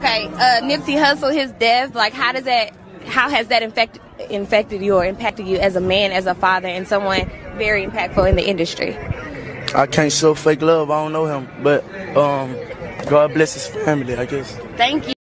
Okay, uh, Nipsey Hussle, his death, like how does that, how has that infected, infected you or impacted you as a man, as a father, and someone very impactful in the industry? I can't show fake love. I don't know him, but um, God bless his family, I guess. Thank you.